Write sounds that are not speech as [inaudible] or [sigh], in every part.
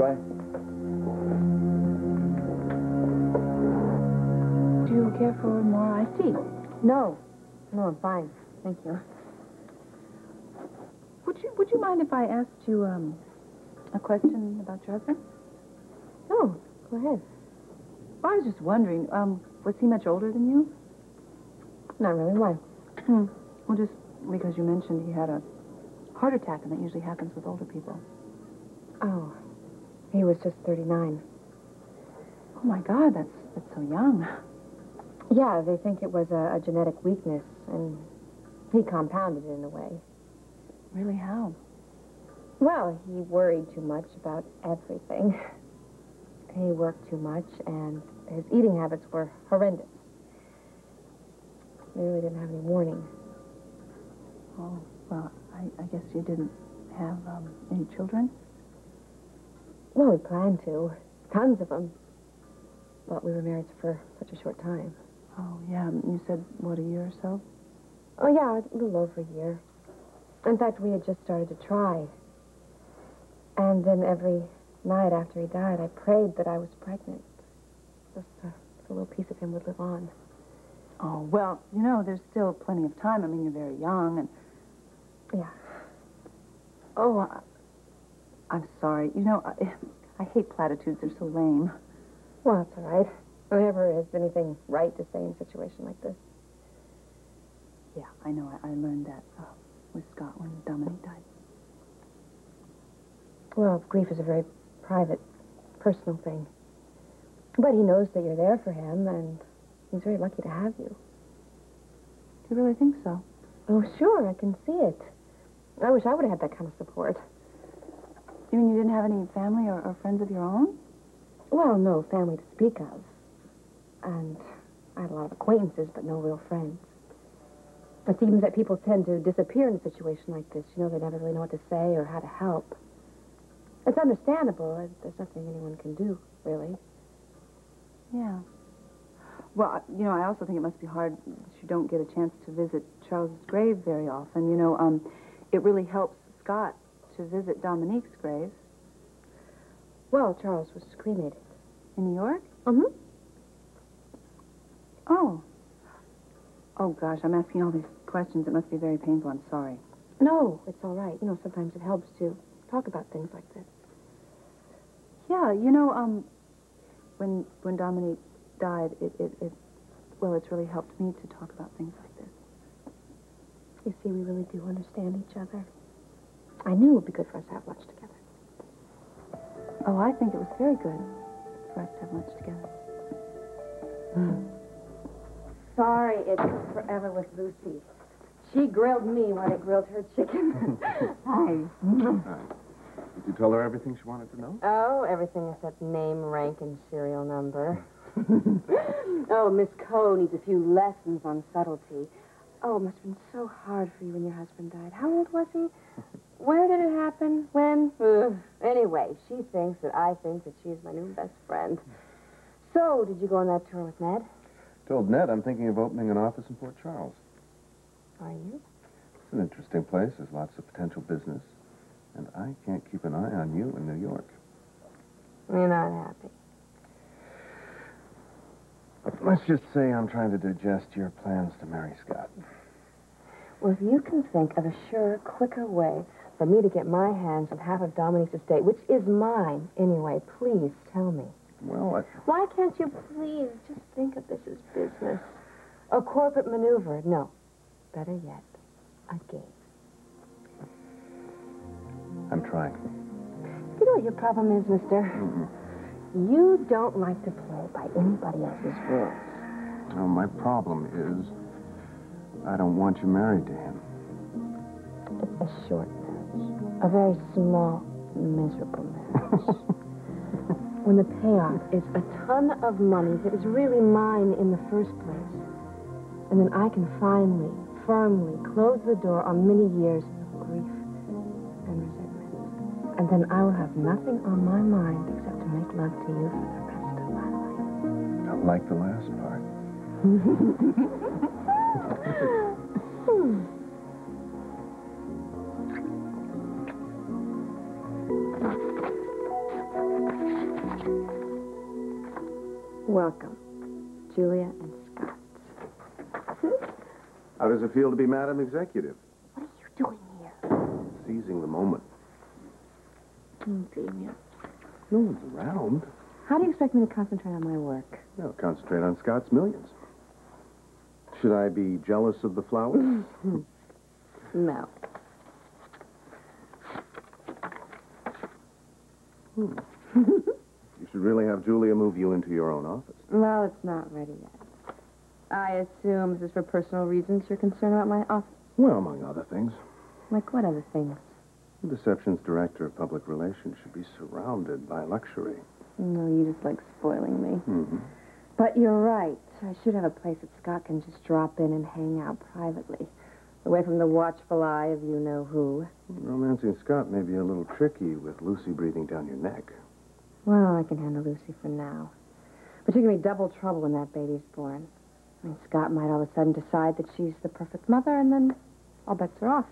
Goodbye. Do you care for more iced tea? No. No, I'm fine. Thank you. Would you Would you mind if I asked you um a question about your husband? No, go ahead. I was just wondering, um, was he much older than you? Not really. Why? Well, just because you mentioned he had a heart attack, and that usually happens with older people. Oh, he was just 39. Oh my God, that's that's so young. Yeah, they think it was a, a genetic weakness, and he compounded it in a way. Really, how? Well, he worried too much about everything. [laughs] He worked too much, and his eating habits were horrendous. They really didn't have any warning. Oh, well, I, I guess you didn't have um, any children. Well, we planned to. Tons of them. But we were married for such a short time. Oh, yeah. Um, you said what a year or so. Oh, yeah, a little over a year. In fact, we had just started to try. And then every night after he died, I prayed that I was pregnant. Just so a little piece of him would live on. Oh, well, you know, there's still plenty of time. I mean, you're very young, and Yeah. oh, I, I'm sorry. You know, I, I hate platitudes. They're so lame. Well, that's all right. There never is anything right to say in a situation like this. Yeah, I know. I, I learned that uh, with Scott when Dominique died. Well, grief is a very private, personal thing. But he knows that you're there for him, and he's very lucky to have you. Do you really think so? Oh, sure, I can see it. I wish I would have had that kind of support. You mean you didn't have any family or, or friends of your own? Well, no family to speak of. And I had a lot of acquaintances, but no real friends. It seems that people tend to disappear in a situation like this. You know, they never really know what to say or how to help. It's understandable. There's- nothing anyone can do, really. Yeah. Well, you know, I also think it must be hard that you don't get a chance to visit Charles's grave very often. You know, um, it really helps Scott to visit Dominique's grave Well, Charles was cremated. in New York. Mm-hmm. Oh. Oh, gosh, I'm asking all these questions. It must be very painful. I'm sorry. No, it's all right. You know, sometimes it helps to talk about things like this. Yeah, you know, um, when when Dominique died, it, it, it well, it's really helped me to talk about things like this. You see, we really do understand each other. I knew it would be good for us to have lunch together. Oh, I think it was very good for us to have lunch together. [sighs] Sorry, it took forever with Lucy. She grilled me when I grilled her chicken. [laughs] [laughs] Hi. Did you tell her everything she wanted to know? Oh, everything except name, rank, and serial number. [laughs] oh, Miss Coe needs a few lessons on subtlety. Oh, it must have been so hard for you when your husband died. How old was he? Where did it happen? When? Anyway, she thinks that I think that she's my new best friend. So, did you go on that tour with Ned? Told Ned I'm thinking of opening an office in Port Charles. Are you? It's an interesting place. There's lots of potential business. And I can't keep an eye on you in New York. You're not happy. Let's just say I'm trying to digest your plans to marry Scott. Well, if you can think of a surer, quicker way for me to get my hands on half of Dominique's estate, which is mine anyway, please tell me. Well, I... Why can't you please just think of this as business? A corporate maneuver? No. Better yet, a game. I'm trying. You know what your problem is, mister? You don't like to play by anybody else's rules. Well, my problem is I don't want you married to him. It's a short. A very small, miserable marriage. [laughs] when the payoff is a ton of money that was really mine in the first place. And then I can finally, firmly close the door on many years of grief and resentment. And then I will have nothing on my mind except to make love to you for the rest of my life. I like the last part. [laughs] Welcome, Julia and Scott. How does it feel to be Madam Executive? What are you doing here? Seizing the moment. Hmm, Damian. No one's around. How do you expect me to concentrate on my work? No, concentrate on Scott's millions. Should I be jealous of the flowers? [laughs] No. you [laughs] should really have Julia move you into your own office. Well, it's not ready yet. I assume this is for personal reasons you're concerned about my office. Well, among other things. Like what other things? The Deception's director of public relations should be surrounded by luxury. No, you just like spoiling me. Mm-hmm. But you're right. I should have a place that Scott can just drop in and hang out privately. Away from the watchful eye of you know who. Romancing Scott may be a little tricky with Lucy breathing down your neck. Well, I can handle Lucy for now. But you're going to be double trouble when that baby's born. I mean, Scott might all of a sudden decide that she's the perfect mother, and then all bets are off.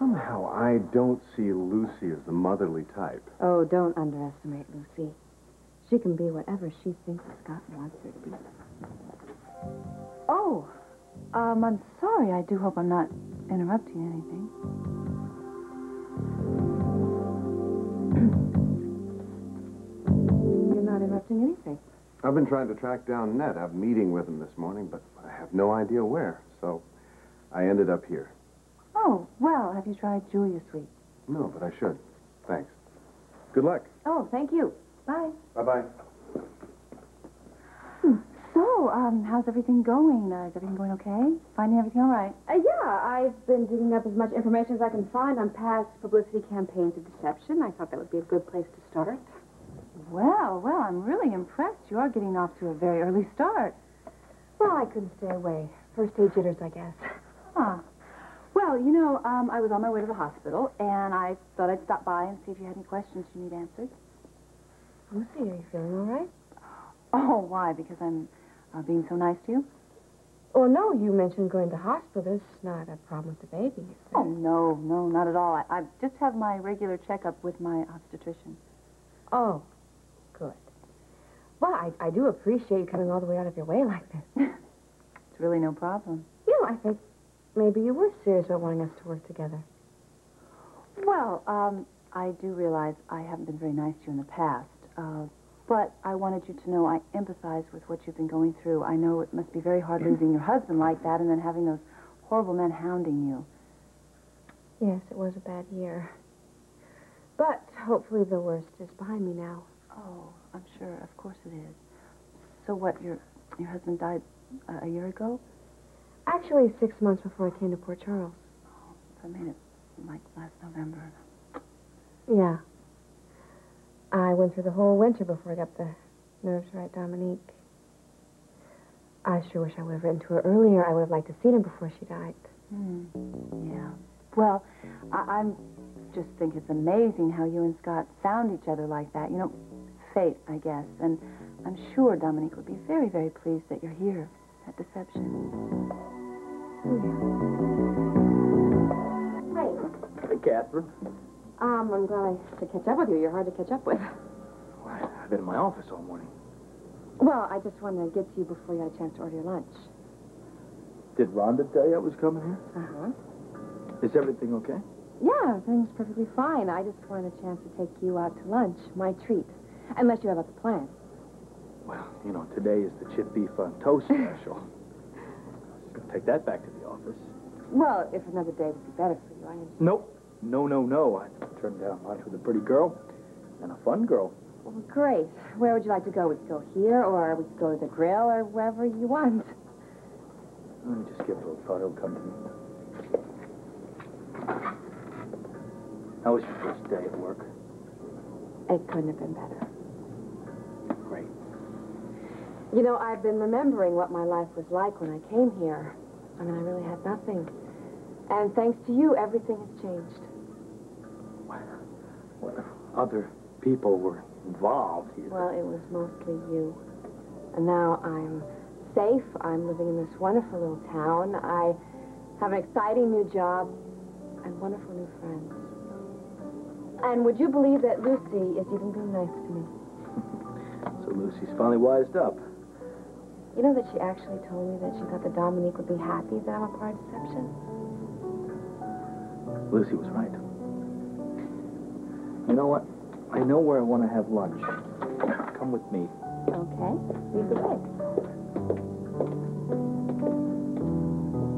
Somehow I don't see Lucy as the motherly type. Oh, don't underestimate Lucy. She can be whatever she thinks Scott wants her to be. Oh, um, I'm sorry. I do hope I'm not interrupting anything. You're not interrupting anything. I've been trying to track down Ned. I have a meeting with him this morning, but I have no idea where. So I ended up here. Oh, well, have you tried Julia Sweet? No, but I should. Thanks. Good luck. Oh, thank you. Bye. Bye-bye. So, um, how's everything going? Uh, is everything going okay? Finding everything all right? Uh, yeah, I've been digging up as much information as I can find on past publicity campaigns of deception. I thought that would be a good place to start. Well, well, I'm really impressed. You are getting off to a very early start. Well, I couldn't stay away. First day jitters, I guess. Huh. Well, you know, um, I was on my way to the hospital, and I thought I'd stop by and see if you had any questions you need answered. Lucy, are you feeling all right? Oh, why? Because I'm uh, being so nice to you? Oh, no, you mentioned going to hospital. There's not a problem with the baby, is there? Oh, no, no, not at all. I, I just have my regular checkup with my obstetrician. Oh. Well, I, I do appreciate you coming all the way out of your way like this. [laughs] It's really no problem. You know, I think maybe you were serious about wanting us to work together. Well, um, I do realize I haven't been very nice to you in the past. Uh, but I wanted you to know I empathize with what you've been going through. I know it must be very hard [clears throat] losing your husband like that and then having those horrible men hounding you. Yes, it was a bad year. But hopefully the worst is behind me now. Oh, I'm sure. Of course it is. So what, your your husband died uh, a year ago? Actually, six months before I came to Port Charles. So I made it like last November. Yeah. I went through the whole winter before I got the nerves right, Dominique. I sure wish I would have written to her earlier. I would have liked to see her before she died. Hmm. Yeah. Well, I, I'm just think it's amazing how you and Scott found each other like that. You know, fate, I guess. And I'm sure Dominique would be very, very pleased that you're here at Deception. Hey, Hey, Katherine. um, I'm glad I could catch up with you. You're hard to catch up with. Why, I've been in my office all morning. Well, I just wanted to get to you before you had a chance to order your lunch. Did Rhonda tell you I was coming here? Uh-huh. Is everything okay? Yeah, everything's perfectly fine. I just wanted a chance to take you out to lunch. My treat. Unless you have other plans. Well, you know, today is the chip beef on toast special. Just [laughs] gonna take that back to the office. Well, if another day would be better for you, I understand. Nope. No, no, no. I turned down lunch with a pretty girl and a fun girl. Well, great. Where would you like to go? We could go here, or we could go to the grill, or wherever you want. Let me just give it a little thought. He'll come to me. How was your first day at work? It couldn't have been better. You know, I've been remembering what my life was like when I came here. I mean, I really had nothing. And thanks to you, everything has changed. What if other people were involved here? Well, it was mostly you. And now I'm safe. I'm living in this wonderful little town. I have an exciting new job and wonderful new friends. And would you believe that Lucy is even being nice to me? [laughs] So Lucy's finally wised up. You know that she actually told me that she thought that Dominique would be happy that I'm a part of deception? Lucy was right. You know what? I know where I want to have lunch. Come with me. Okay, lead the way.